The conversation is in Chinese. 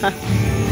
哈。